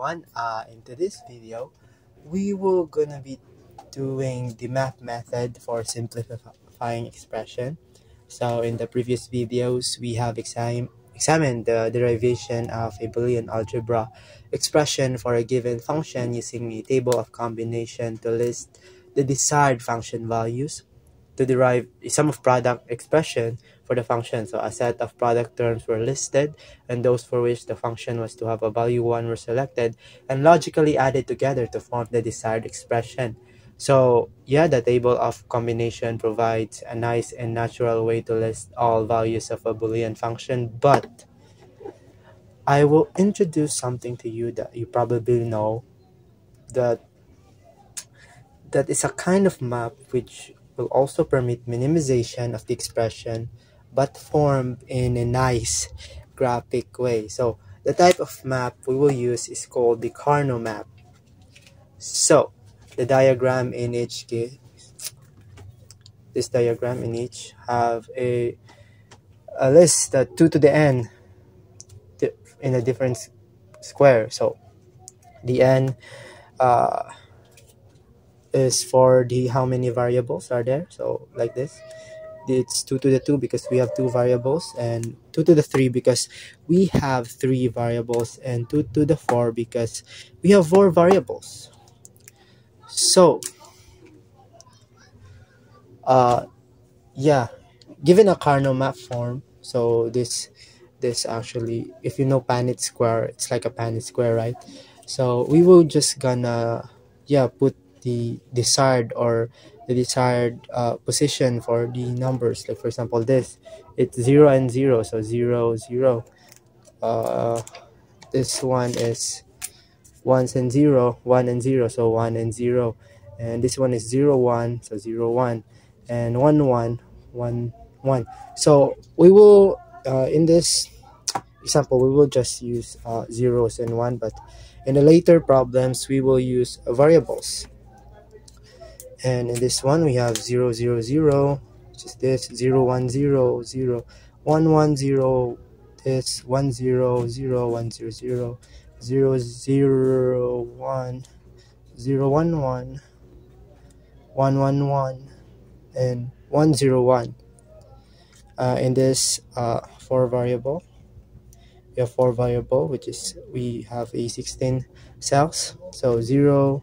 everyone. Uh, into this video, we will gonna be doing the map method for simplifying expression. So in the previous videos, we have exam examined the derivation of a Boolean algebra expression for a given function using a table of combination to list the desired function values to derive a sum of product expression for the function. So a set of product terms were listed and those for which the function was to have a value 1 were selected and logically added together to form the desired expression. So yeah, the table of combination provides a nice and natural way to list all values of a Boolean function, but I will introduce something to you that you probably know that that is a kind of map which will also permit minimization of the expression but formed in a nice graphic way. So the type of map we will use is called the Karnaugh map. So the diagram in each case, this diagram in each have a, a list that 2 to the n in a different square. So the n uh, is for the how many variables are there. So like this it's 2 to the 2 because we have two variables and 2 to the 3 because we have three variables and 2 to the 4 because we have four variables. So uh yeah given a Karnaugh map form so this this actually if you know Punnett square it's like a Punnett square right? So we will just gonna yeah put the desired or the desired uh, position for the numbers. Like for example this it's 0 and 0 so 0 0 uh, this one is ones and 0 1 and 0 so 1 and 0 and this one is 0 1 so 0 1 and 1 1 1 1 so we will uh, in this example we will just use uh, zeros and 1 but in the later problems we will use variables and in this one we have 0 0 0 which is this 0 1 0 0 1 1 0 this 1 0 0 1 0 0 0 0 1 0 1 1 1 1 1 and 1 0 1 uh, in this uh, four variable we have four variable which is we have a 16 cells. So 0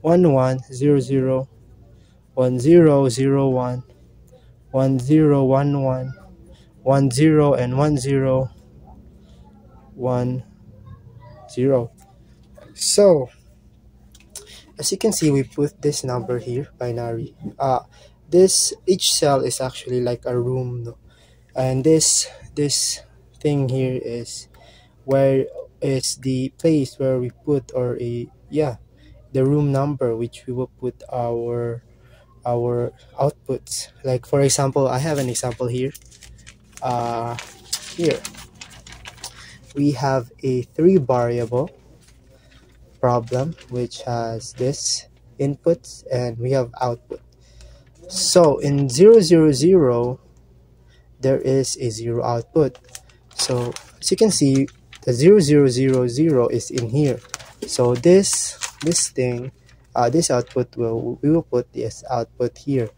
one one zero zero one zero zero one one zero one one one zero and one zero one zero so as you can see we put this number here binary uh this each cell is actually like a room no? and this this thing here is where is the place where we put or a yeah the room number which we will put our our outputs. Like for example i have an example here. Uh here. We have a three variable problem which has this inputs and we have output. So in 000 there is a zero output. So as you can see the 0000 is in here. So this this thing uh, this output will we will put this output here.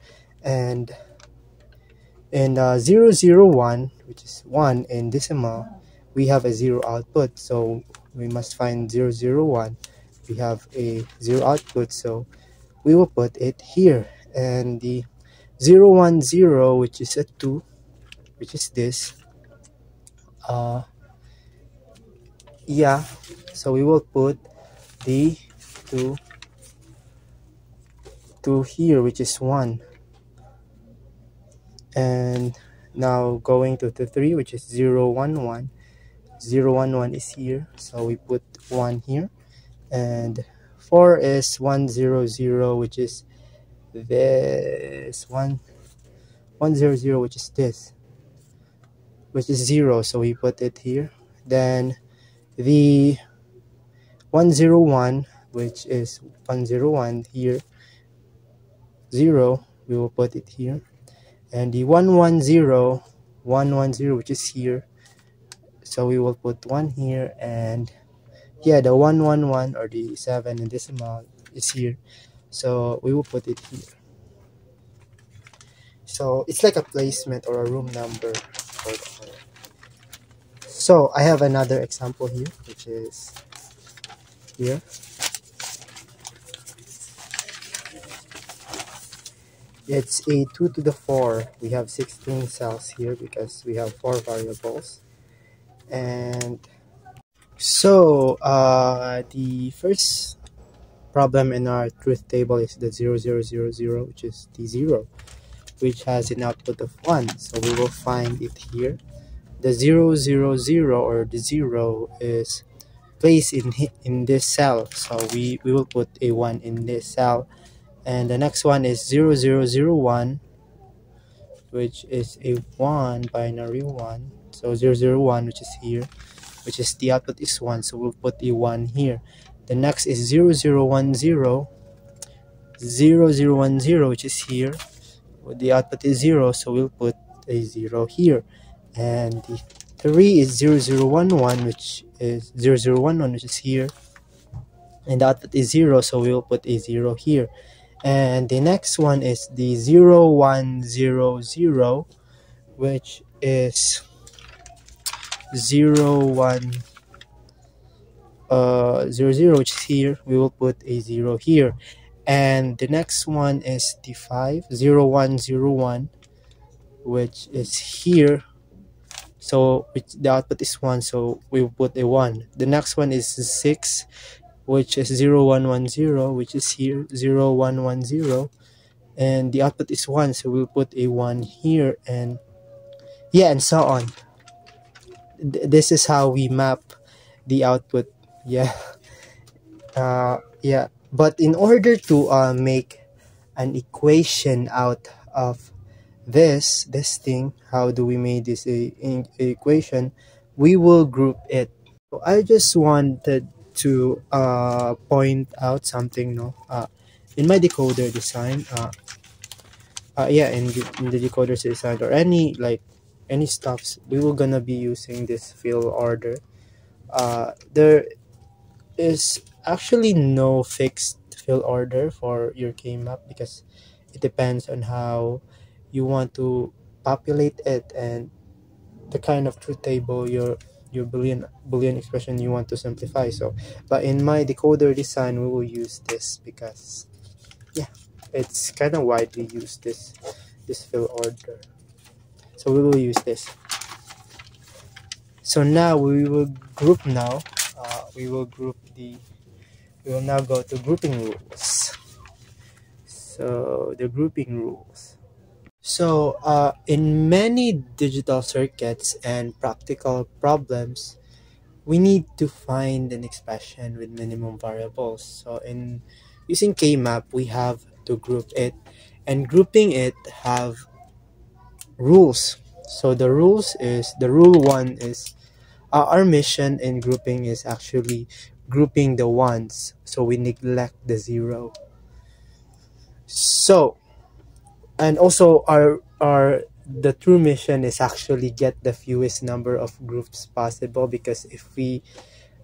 And in uh, 001 which is 1 in decimal we have a 0 output. So we must find 001 we have a 0 output so we will put it here. And the 010 which is a 2 which is this uh yeah. So we will put the to to here which is 1 and now going to the 3 which is 0 1 1 0 1 1 is here. So we put 1 here. And 4 is 1 0 0 which is this. 1 1 0 0 which is this which is 0 so we put it here. Then the 101 which is 101 here 0 we will put it here. And the 110 110 which is here. So we will put 1 here and yeah the 111 or the 7 in decimal is here. So we will put it here. So it's like a placement or a room number so I have another example here which is here it's a 2 to the 4 we have 16 cells here because we have four variables. And so uh, the first problem in our truth table is the 0000 0, 0, 0 which is the 0 which has an output of 1 so we will find it here. The 000 or the 0 is placed in in this cell. So we we will put a 1 in this cell and the next one is 0001 which is a 1 binary 1 so 001 which is here which is the output is 1 so we'll put a 1 here. The next is 0010 0010 which is here. The output is 0 so we'll put a 0 here. And the 3 is 0011 which is 0011 which is here. And the output is 0 so we'll put a 0 here and the next one is the 0100 which is 01 uh 00 which is here. We will put a 0 here. And the next one is the 5 0101 which is here. So which the output is 1 so we will put a 1 the next one is 6 which is 0110 which is here 0110 and the output is 1 so we'll put a 1 here and yeah and so on. Th this is how we map the output yeah. Uh yeah but in order to uh, make an equation out of this this thing how do we make this a, a, a equation? We will group it. So i just wanted to uh, point out something no? Uh, in my decoder design uh, uh, yeah in, the, in the design or any like any stuffs we will gonna be using this fill order. Uh, there is actually no fixed fill order for your K-map because it depends on how you want to populate it and the kind of truth table you're your boolean boolean expression you want to simplify. So but in my decoder design we will use this because yeah it's kind of widely used this this fill order. So we will use this. So now we will group now uh, we will group the we will now go to grouping rules. So the grouping rules so, uh, in many digital circuits and practical problems, we need to find an expression with minimum variables. So, in using K-map, we have to group it, and grouping it have rules. So, the rules is the rule one is uh, our mission in grouping is actually grouping the ones, so we neglect the zero. So, and also our our the true mission is actually get the fewest number of groups possible because if we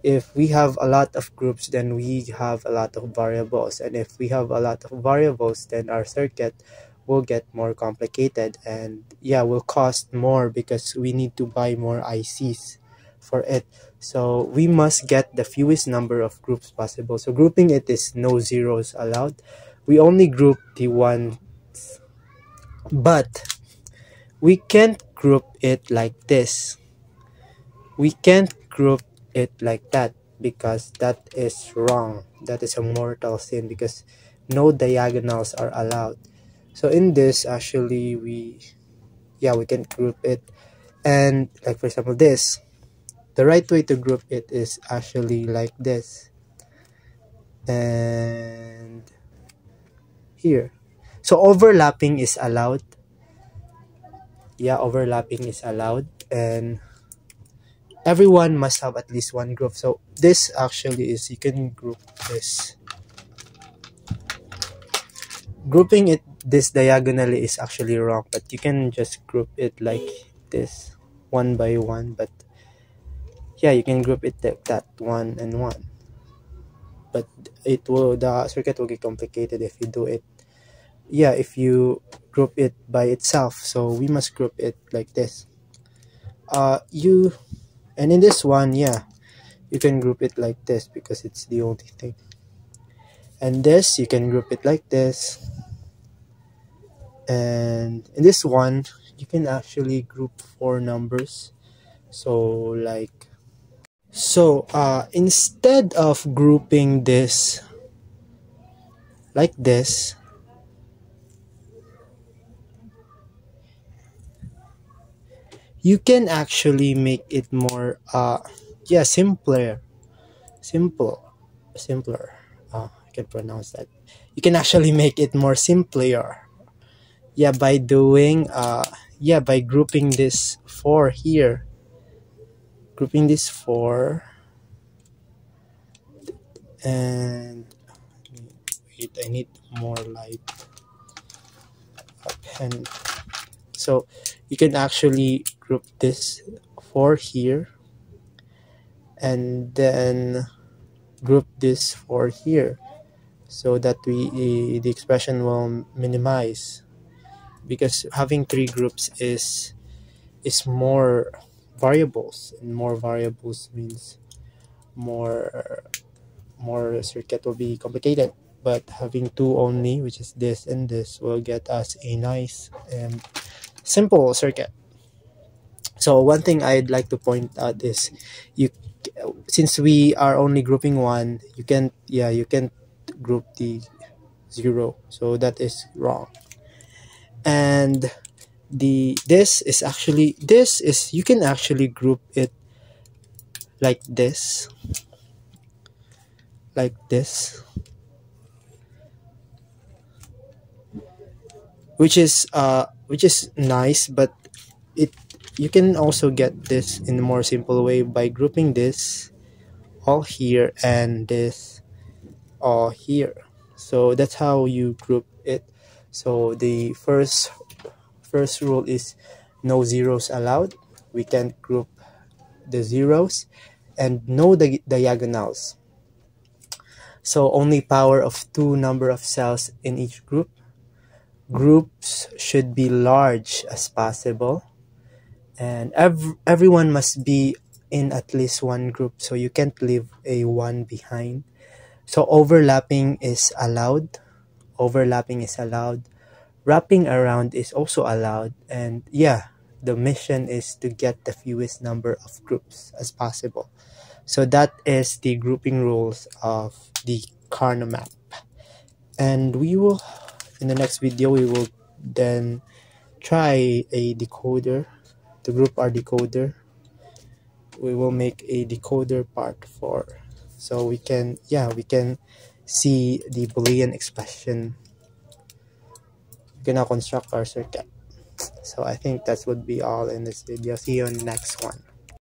if we have a lot of groups then we have a lot of variables. And if we have a lot of variables then our circuit will get more complicated and yeah will cost more because we need to buy more ICs for it. So we must get the fewest number of groups possible. So grouping it is no zeros allowed. We only group the ones but we can't group it like this. We can't group it like that because that is wrong. That is a mortal sin because no diagonals are allowed. So in this, actually, we, yeah, we can group it. And like for example, this, the right way to group it is actually like this. and here so overlapping is allowed. Yeah overlapping is allowed. And everyone must have at least one group. So this actually is you can group this. Grouping it this diagonally is actually wrong but you can just group it like this one by one. But yeah you can group it like that one and one. But it will the circuit will get complicated if you do it yeah if you group it by itself so we must group it like this. Uh you and in this one yeah you can group it like this because it's the only thing. And this you can group it like this. And in this one you can actually group four numbers. So like so uh instead of grouping this like this you can actually make it more uh yeah simpler. Simple. Simpler. Uh, i can pronounce that. You can actually make it more simpler. Yeah by doing uh yeah by grouping this four here. Grouping this four. And wait i need more light. A pen. So you can actually group this four here and then group this four here so that we the expression will minimize. Because having three groups is is more variables and more variables means more more circuit will be complicated. But having two only which is this and this will get us a nice and simple circuit so one thing i'd like to point out is you since we are only grouping one you can yeah you can group the zero. So that is wrong. And the this is actually this is you can actually group it like this. Like this. Which is uh which is nice but it you can also get this in a more simple way by grouping this all here and this all here. So that's how you group it. So the first first rule is no zeros allowed. We can't group the zeros and no di diagonals. So only power of two number of cells in each group. Groups should be large as possible and ev everyone must be in at least one group so you can't leave a one behind. So overlapping is allowed. Overlapping is allowed. Wrapping around is also allowed. And yeah the mission is to get the fewest number of groups as possible. So that is the grouping rules of the Karnaugh map. And we will in the next video we will then try a decoder to group our decoder. We will make a decoder part for so we can yeah we can see the boolean expression. We gonna construct our circuit. So i think that would be all in this video. See you on the next one